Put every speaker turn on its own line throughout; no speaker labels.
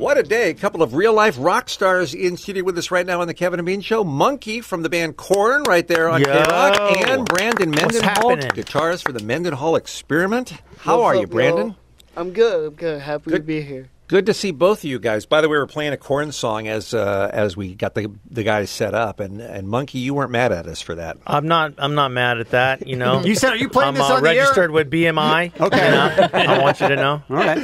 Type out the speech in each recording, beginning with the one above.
What a day. A couple of real life rock stars in studio with us right now on the Kevin and Bean Show. Munky from the band Korn right there on
Yo.
K-Rock. And Brandon Mendenhall,
happening?
guitarist for the Mendenhall Experiment. How
What's
are
up,
you, Brandon?
y'all? I'm good. I'm good. Happy to be here.
Good to see both of you guys. By the way, we were playing a Korn song as uh, as we got the the guys set up, and, and Munky, you weren't mad at us for that.
I'm not. I'm not mad at that. You know.
You said, are you playing
I'm
this
uh,
on the air?
registered with BMI.
Okay.
you know? I want you to know.
All right.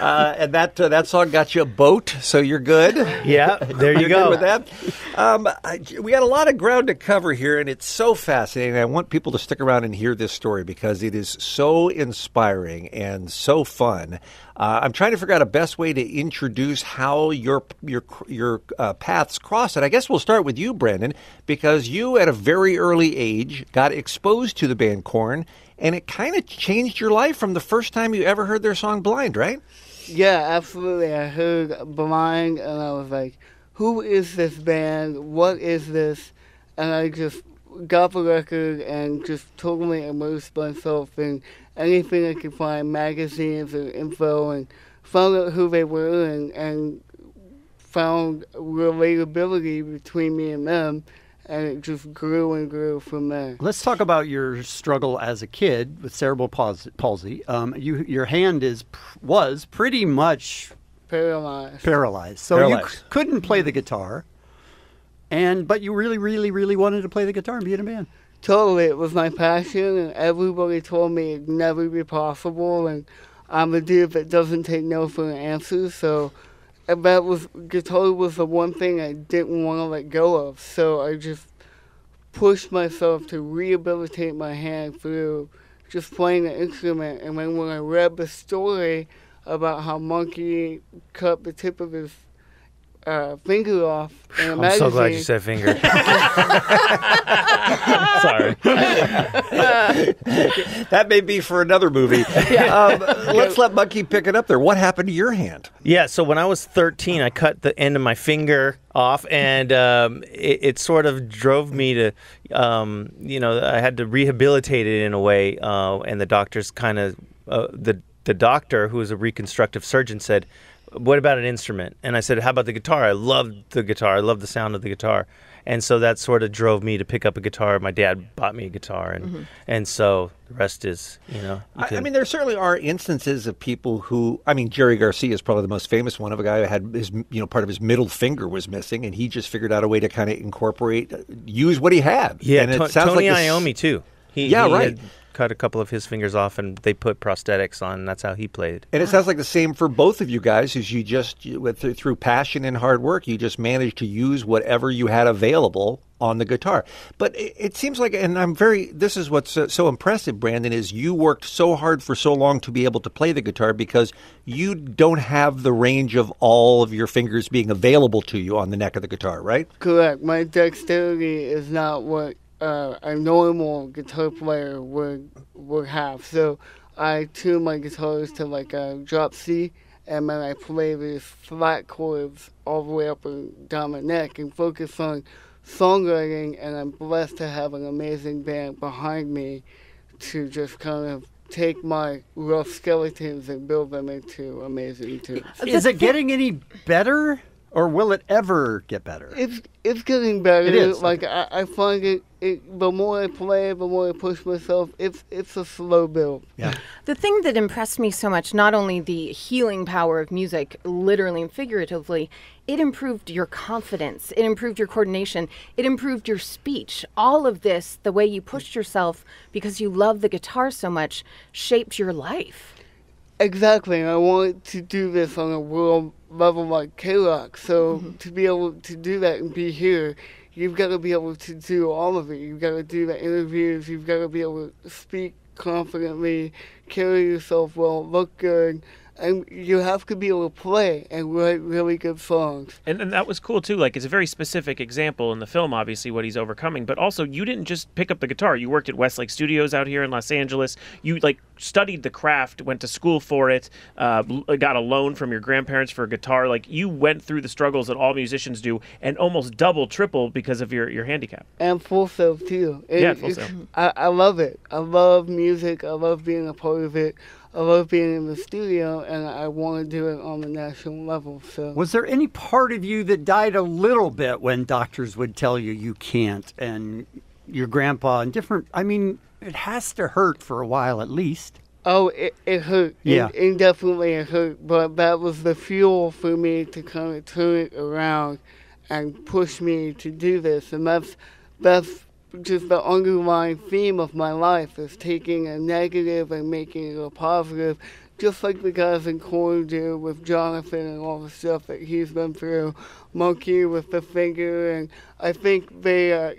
Uh, and that uh, that song got you a boat, so you're good.
Yeah. There you
You're
go.
with that. Um, I, we got a lot of ground to cover here, and it's so fascinating. I want people to stick around and hear this story because it is so inspiring and so fun. Uh, I'm trying to figure out a best way to introduce how your your your uh, paths cross. And I guess we'll start with you, Brandon, because you at a very early age got exposed to the band Korn, and it kind of changed your life from the first time you ever heard their song "Blind," right?
Yeah, absolutely. I heard Blind and I was like, who is this band? What is this? And I just got the record and just totally immersed myself in anything I could find, magazines or info, and found out who they were and, and found relatability between me and them. And it just grew and grew from there.
Let's talk about your struggle as a kid with cerebral palsy. palsy. Um, you, your hand is was pretty much
Paralyzed.
paralyzed, so you
Paralyzed.
c- couldn't play the guitar. And but you really, really, really wanted to play the guitar and be in a band.
Totally, it was my passion, and everybody told me it'd never be possible. And I'm a dude that doesn't take no for an answer, so and that was guitar was the one thing I didn't want to let go of. So I just pushed myself to rehabilitate my hand through just playing the instrument. And then when I read the story about how Munky cut the tip of his uh, finger off in a
I'm
magazine,
so glad you said finger. Sorry.
That may be for another movie. um, let's let Munky pick it up there. What happened to your hand?
Yeah, so when I was 13, I cut the end of my finger off, and um, it, it sort of drove me to, um, you know, I had to rehabilitate it in a way, uh, and the doctors kind of, uh, the the doctor who was a reconstructive surgeon said, "What about an instrument?" And I said, "How about the guitar? I love the guitar. I love the sound of the guitar." And so that sort of drove me to pick up a guitar. My dad bought me a guitar, and and so the rest is, you know. you
I, I mean, there certainly are instances of people who. I mean, Jerry Garcia is probably the most famous one of a guy who had his, you know, part of his middle finger was missing, and he just figured out a way to kind of incorporate, uh, use what he had.
Yeah,
and it sounds
Tony
like
Iommi too. He,
Yeah,
he
right.
had cut a couple of his fingers off, and they put prosthetics on. That's how he played.
And it sounds like the same for both of you guys. Is you just you- through passion and hard work, you just managed to use whatever you had available on the guitar. But it, it seems like, and I'm very. This is what's so, so impressive, Brandon, is you worked so hard for so long to be able to play the guitar because you don't have the range of all of your fingers being available to you on the neck of the guitar, right?
Correct. My dexterity is not what uh, a normal guitar player would would have. So I tune my guitars to like a drop C, and then I play these flat chords all the way up and down my neck, and focus on songwriting. And I'm blessed to have an amazing band behind me to just kind of take my rough skeletons and build them into amazing tunes.
Is it getting any better, or will it ever get better?
It's it's getting better.
It is,
Like I, I find it, it. The more I play, the more I push myself. It's it's a slow build.
yeah.
The thing that impressed me so much, not only the healing power of music, literally and figuratively, it improved your confidence, it improved your coordination, it improved your speech. All of this, the way you pushed yourself because you love the guitar so much, shaped your life.
Exactly. I want to do this on a world level like K-Rock. So mm-hmm. to be able to do that and be here, you've got to be able to do all of it. You've got to do the interviews. You've got to be able to speak confidently, carry yourself well, look good, and you have to be able to play and write really good songs.
And, and that was cool too. Like it's a very specific example in the film, obviously what he's overcoming. But also, you didn't just pick up the guitar. You worked at Westlake Studios out here in Los Angeles. You like studied the craft, went to school for it, uh, got a loan from your grandparents for a guitar. Like you went through the struggles that all musicians do, and almost double, triple because of your your handicap.
and full self too. It-
Yeah, full self.
I, I love it. I love music. I love being a part of it. I love being in the studio, and I want to do it on the national level. So
Was there any part of you that died a little bit when doctors would tell you you can't and your grandpa and different I mean, it has to hurt for a while at least.
Oh, it, it hurt.
Yeah.
It, it definitely it hurt. But that was the fuel for me to kind of turn it around and push me to do this. And that's that's just the underlying theme of my life is taking a negative and making it a positive. Just like the guys in Korn do with Jonathan and all the stuff that he's been through, Munky with the finger, and I think they uh,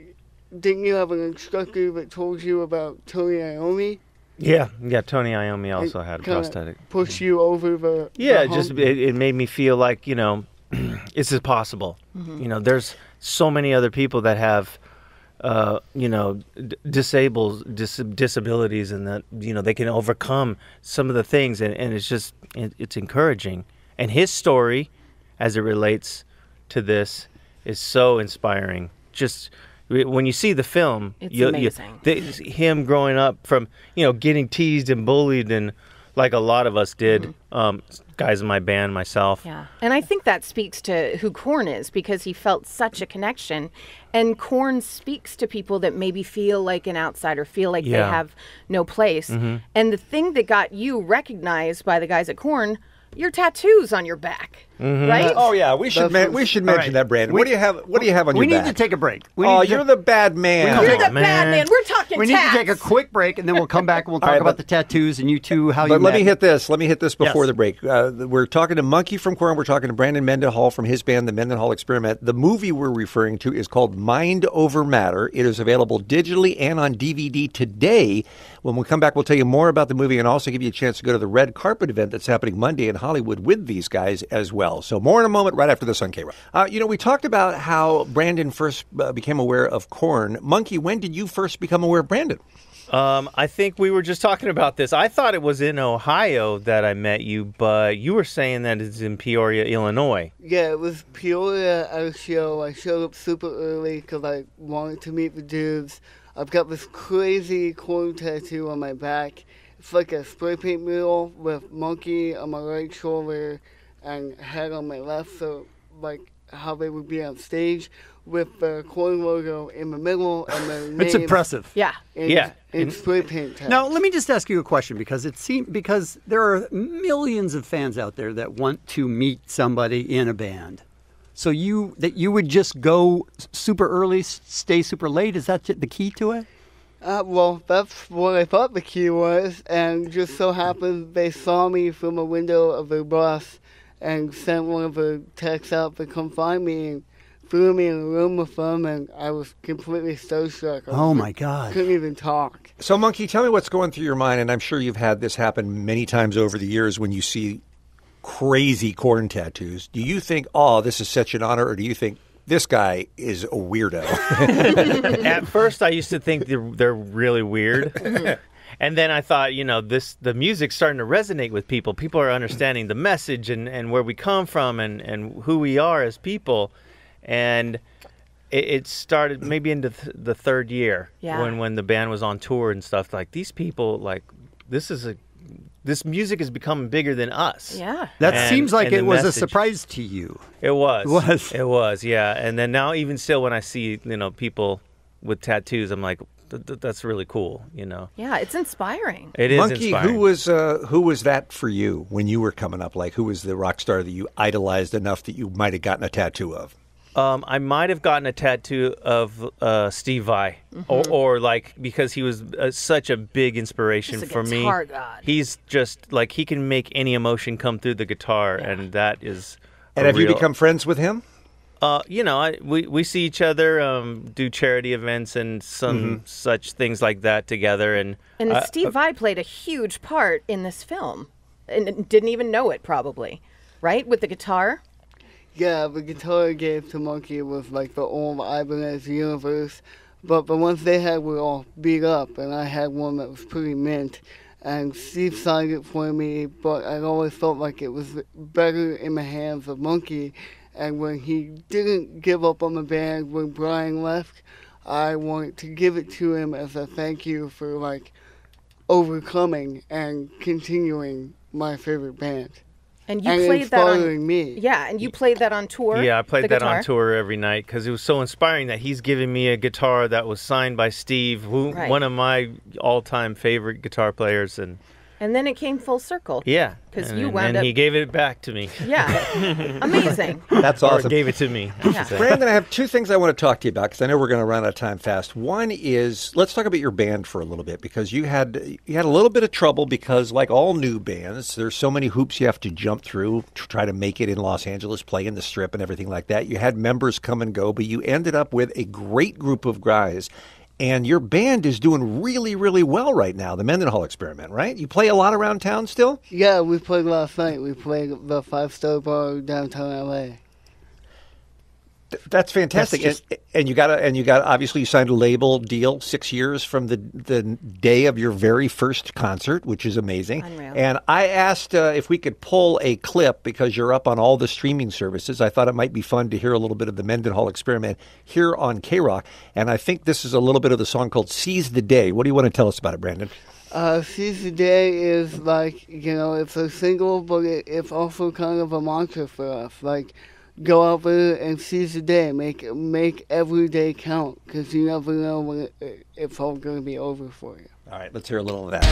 didn't you have an instructor that told you about Tony Iommi?
Yeah, yeah. Tony Iommi also
It
had a prosthetic.
Push you over the
Yeah,
the
it just it, it made me feel like you know, this is possible. You know, there's so many other people that have, uh, you know, d- disables dis- disabilities, and that you know they can overcome some of the things, and, and it's just it, it's encouraging. And his story, as it relates to this, is so inspiring. Just when you see the film,
It's
you, you- the, him growing up from you know getting teased and bullied and like a lot of us did um, guys in my band myself
Yeah. And I think that speaks to who Korn is because he felt such a connection. And Korn speaks to people that maybe feel like an outsider, feel like they have no place. And the thing that got you recognized by the guys at Korn, your tattoos on your back, right?
Oh yeah, we should
That's
we should mention
right.
that, Brandon.
We-
what do you have? What do you have on
we
your
need
back?
to take a break. We
oh, you're the bad man.
You're the
on,
bad
man.
man. We're talking
We need to take a quick break and then we'll come back and we'll talk
right,
about
but-
the tattoos and you two how you
But let
met.
me hit this. Let me hit this before
Yes.
the break. Uh, we're talking to Munky from Korn. We're talking to Brandon Mendenhall from his band, the Mendenhall Experiment. The movie we're referring to is called Mind Over Matter. It is available digitally and on DVD today. When we come back, we'll tell you more about the movie and also give you a chance to go to the red carpet event that's happening Monday in Hollywood with these guys as well. So more in a moment, right after this on K Rock. Uh, you know, we talked about how Brandon first uh, became aware of Korn. Munky, when did you first become aware of Brandon?
um, i think we were just talking about this i thought it was in ohio that i met you but you were saying that it's in peoria illinois
Yeah, it was Peoria at a show. I showed up super early because I wanted to meet the dudes. I've got this crazy Korn tattoo on my back. It's like a spray paint mural with Munky on my right shoulder and head on my left. So, like how they would be on stage with the Korn logo in the middle and the name
It's impressive.
Yeah.
in,
Yeah,
in
and-
spray paint. Text.
Now, let me just ask you a question because it seems because there are millions of fans out there that want to meet somebody in a band. So you that you would just go super early, stay super late. Is that the key to it?
Uh, well, that's what I thought the key was, and just so happened they saw me from a window of their bus and sent one of the techs out to come find me and threw me in a room with them, and I was completely starstruck. I
Oh
was-
my God!
Couldn't even talk.
So, Munky, tell me what's going through your mind, and I'm sure you've had this happen many times over the years when you see crazy Korn tattoos. Do you think, oh, this is such an honor, or do you think this guy is a weirdo?
At first, I used to think they're, they're really weird. And then I thought, you know, this the music's starting to resonate with people. People are understanding the message and, and where we come from and, and who we are as people. And it, it started maybe into th- the third year
Yeah.
when when the band was on tour and stuff. Like these people, like this is a this music is becoming bigger than us.
Yeah.
That
And-
seems like
and the
it was a surprise to you.
It was.
It was.
It was. Yeah. And then now, even still, when I see you know people with tattoos, I'm like, th- th- that's really cool. You know,
Yeah, it's inspiring.
it is
Munky,
inspiring.
who was uh, who was that for you when you were coming up? Like, who was the rock star that you idolized enough that you might have gotten a tattoo of?
Um, I might have gotten a tattoo of uh, Steve Vai, or, or like because he was uh, such a big inspiration
He's a
for me.
guitar god.
He's just like he can make any emotion come through the guitar, and that is.
And
a
have you become friends with him?
Uh, you know, I, we we see each other, um, do charity events and some such things like that together, and
And
uh,
Steve Vai played a huge part in this film and didn't even know it, probably. Right? With the guitar?
Yeah, the guitar I gave to Munky was like the old Ibanez universe, but the ones they had were all beat up, and I had one that was pretty mint. and Steve signed it for me, but I always felt like it was better in the hands of Monkey. And when he didn't give up on the band when Brian left, I wanted to give it to him as a thank you for like overcoming and continuing my favorite band
And you
and
played that
inspiring
on.
me.
Yeah, and you played that on tour.
Yeah, I played
the
that
guitar?
on tour every night because it was so inspiring that he's giving me a guitar that was signed by Steve, who
Right.
one of my all-time favorite guitar players, and
And then it came full circle.
Yeah. Because
you
and-
wound
and
up-
he gave it back to me.
Yeah, amazing.
That's
Or
awesome.
gave it to me.
Yeah.
Brandon, I have two things I want to talk to you about because I know we're going to run out of time fast. One is let's talk about your band for a little bit because you had you had a little bit of trouble because, like all new bands, there's so many hoops you have to jump through to try to make it in Los Angeles, play in the Strip, and everything like that. You had members come and go, but you ended up with a great group of guys. And your band is doing really, really well right now, the Mendenhall Experiment, right? You play a lot around town still?
Yeah, we played last night. We played the Five Star Bar downtown LA.
Th- That's fantastic,
That's
and, and you got a, and you got obviously you signed a label deal six years from the the day of your very first concert, which is amazing.
Unreal.
And I asked uh, if we could pull a clip because you're up on all the streaming services. I thought it might be fun to hear a little bit of the Mendenhall Experiment here on K Rock, and I think this is a little bit of the song called "Seize the Day." What do you want to tell us about it, Brandon?
Uh, Seize the Day is like, you know, it's a single, but it, it's also kind of a mantra for us. Like, go out there and seize the day. Make make every day count because you never know when it, it, it's all going to be over for you.
All right, let's hear a little of that.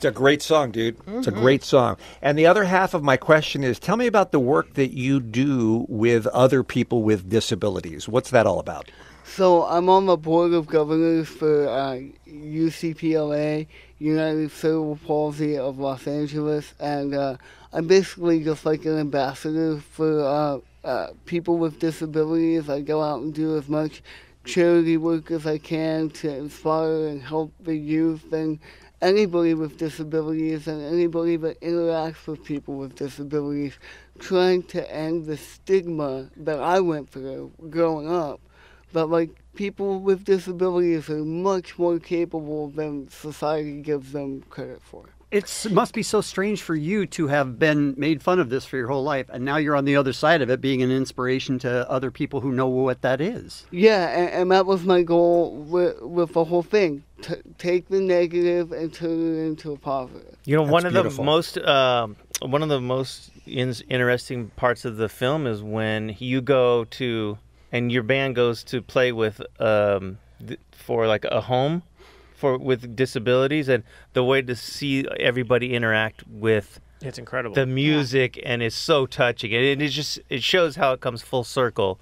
It's a great song, dude. It's
Mm-hmm.
a great song. And the other half of my question is tell me about the work that you do with other people with disabilities. What's that all about?
So I'm on the board of governors for uh, UCPLA, United Cerebral Palsy of Los Angeles, and uh, I'm basically just like an ambassador for uh, uh, people with disabilities. I go out and do as much charity work as I can to inspire and help the youth and anybody with disabilities and anybody that interacts with people with disabilities, trying to end the stigma that I went through growing up but like people with disabilities are much more capable than society gives them credit for.
It's, it must be so strange for you to have been made fun of this for your whole life, and now you're on the other side of it, being an inspiration to other people who know what that is.
Yeah, and, and that was my goal with, with the whole thing. T- take the negative and turn it into a positive.
You know, one of
beautiful.
the most um one of the most in- interesting parts of the film is when you go to and your band goes to play with um th- for like a home for with disabilities and the way to see everybody interact with
It's incredible.
the music and it's so touching and it is just it shows how it comes full circle.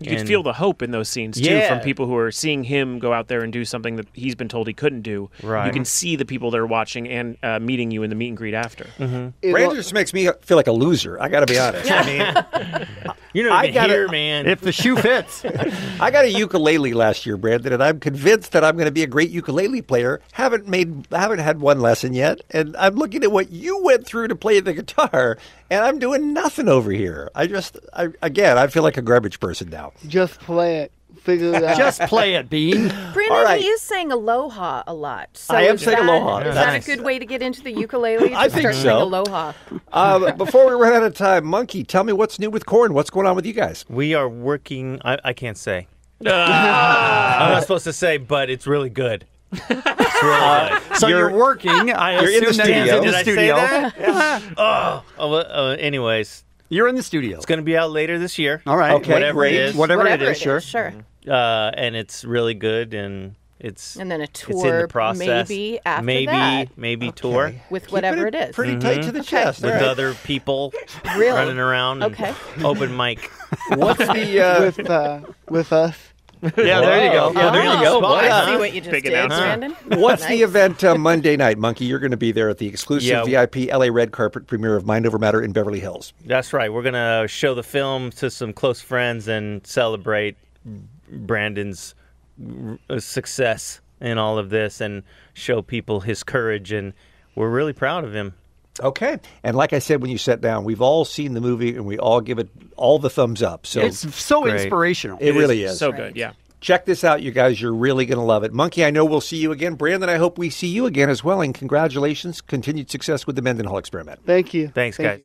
You could feel the hope in those scenes too
Yeah.
from people who are seeing him go out there and do something that he's been told he couldn't do. You can see the people that are watching and uh, meeting you in the meet and greet after.
It
Brandon
wa-
just makes me feel like a loser. I got to be honest. I mean,
You know,
I
even
gotta-
here, man.
If the shoe fits.
I got a ukulele last year, Brandon, and I'm convinced that I'm going to be a great ukulele player. Haven't made, haven't had one lesson yet, and I'm looking at what you went through to play the guitar, and I'm doing nothing over here. I just, I, again, I feel like a garbage person now.
just play it. Figure it out.
Just play it, Bean.
Brandon,
All right.
he is saying aloha a lot. So
I am saying
that-
aloha.
Is
Yeah.
that
Nice.
a good way to get into the ukulele?
I think
start
so.
saying aloha.
Uh, before we run out of time, Munky, tell me what's new with Korn. What's going on with you guys?
we are working. I, I can't say. I'm not supposed to say, but it's really good. It's.
So you're,
You're-
working. I
you're in the
assume that he's
studio.
in the
Did I say
studio.
that? oh, oh, uh, anyways,
You're in the studio.
it's going to be out later this year.
All right.
Okay,
whatever
great.
it is.
Whatever,
Whatever
it is, sure.
sure.
Uh, and it's really good, and it's
And then a
it's in
tour
the process.
maybe after
maybe
that.
maybe tour
With
Keeping
whatever it is.
Pretty tight to the chest.
with
All right.
other people
Really?
running around. and
Okay.
Open mic.
What's the? Uh,
with uh, with us.
Yeah, there you go.
Yeah, there you go.
Oh,
Why
I see what you just
Big
did,
announcement.
Brandon.
What's the event uh, Monday night, Munky? You're going to be there at the exclusive
Yeah.
VIP LA Red Carpet premiere of Mind Over Matter in Beverly Hills.
That's right. We're gonna show the film to some close friends and celebrate Brandon's uh, success in all of this and show people his courage. And we're really proud of him.
Okay. And like I said when you sat down, we've all seen the movie and we all give it all the thumbs up. So
It's so
Great.
inspirational.
it really is.
so good. Yeah.
Check this out, you guys. You're really going to love it. Munky, I know we'll see you again. Brandon, I hope we see you again as well. And congratulations. Continued success with the Mendenhall experiment.
Thank you.
Thanks,
Thank
guys.
you.